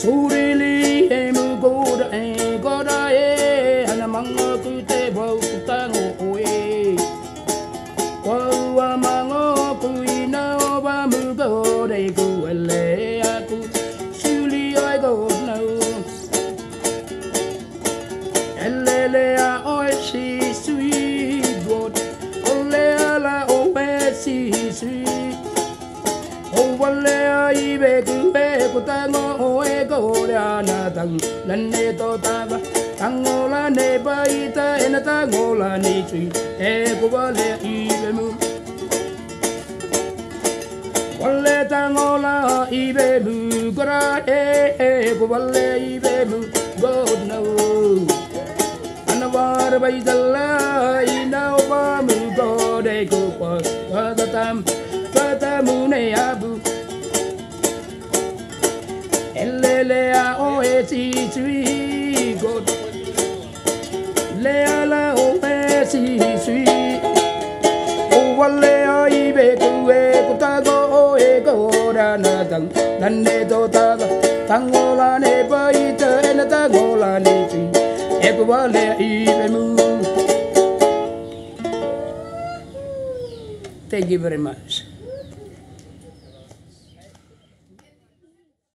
surili e mu goda e goda e hana mango ku te bo ku tango o e. Wa wa mango ku ina o ba mu goda e ku ele a ku surili o go no ele le a o e ena tangola ni tui. E ku wale i be mu. Wale tangola i be mu. Gora e e ku wale i be mu. God knows. Anawar bay dalla ina wa mu go de go pa ta tam ta mu ne abu Elele a o oh, e eh, ti sui god. Le ala o oh, e eh, si sui O be ku e ku ta go o oh, e eh, go ra na nan ne ta ga tang o la ne i e na la ti e ku wale i be mu. Thank you very much.